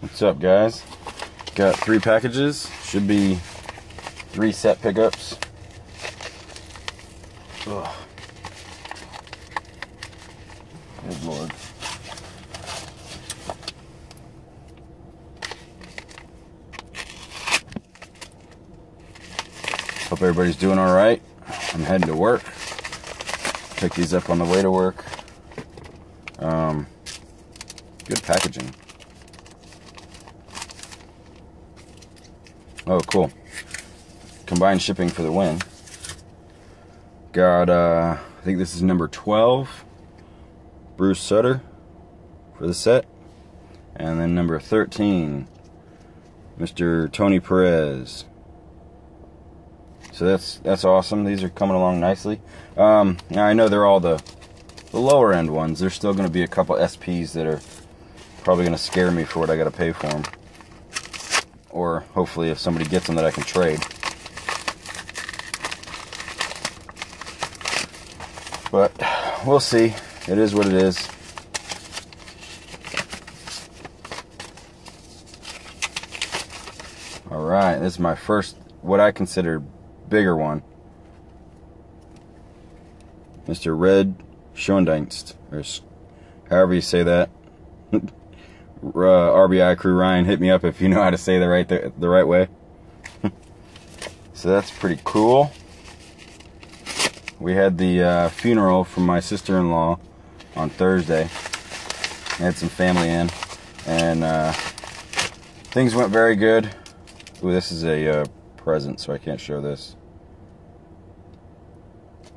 What's up, guys? Got three packages. Should be three set pickups. Ugh. Good lord. Hope everybody's doing all right. I'm heading to work. Pick these up on the way to work. Um, good packaging. Oh, cool. Combined shipping for the win. Got, uh, I think this is number 12. Bruce Sutter for the set. And then number 13, Mr. Tony Perez. So that's that's awesome. These are coming along nicely. Um, now I know they're all the the lower end ones. There's still going to be a couple SPs that are probably going to scare me for what I got to pay for them. Or hopefully, if somebody gets them, that I can trade. But we'll see. It is what it is. All right, this is my first, what I consider bigger one. Mr. Red Schoendienst, or however you say that. uh, RBI crew Ryan, hit me up if you know how to say the right the, the right way. so that's pretty cool. We had the uh, funeral from my sister-in-law on Thursday. Had some family in, and uh, things went very good. Ooh, this is a uh, present, so I can't show this.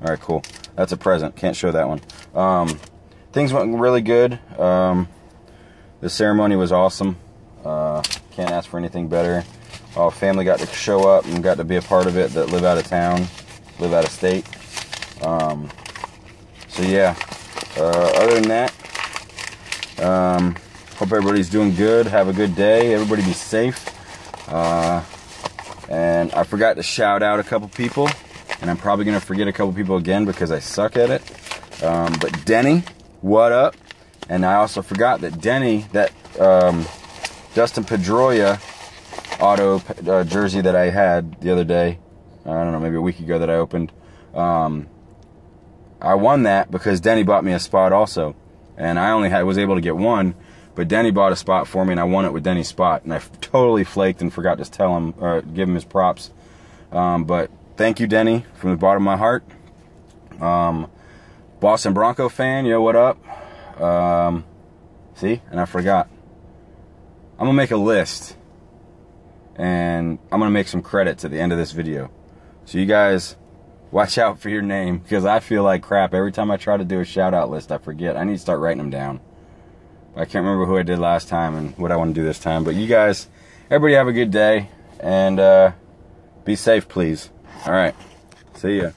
All right, cool. That's a present. Can't show that one. Um, things went really good. Um, the ceremony was awesome. Uh, can't ask for anything better. All family got to show up and got to be a part of it that live out of town, live out of state. Um, so yeah. Uh, other than that, um, hope everybody's doing good. Have a good day. Everybody be safe. Uh, and I forgot to shout out a couple people, and I'm probably gonna forget a couple people again because I suck at it. Um, but Denny, what up? And I also forgot that Denny, that um, Dustin Pedroia auto uh, jersey that I had the other day, I don't know, maybe a week ago that I opened. Um, I won that because Denny bought me a spot also, and I only had was able to get one, but Denny bought a spot for me, and I won it with Denny's spot, and I totally flaked and forgot to tell him or give him his props. Um, but thank you, Denny, from the bottom of my heart. Um, Boston Bronco fan, yo, what up? Um, see, and I forgot. I'm gonna make a list, and I'm gonna make some credits at the end of this video. So you guys watch out for your name because I feel like crap every time I try to do a shout out list. I forget. I need to start writing them down. I can't remember who I did last time and what I want to do this time. But you guys, everybody have a good day and uh, be safe, please. All right. See ya.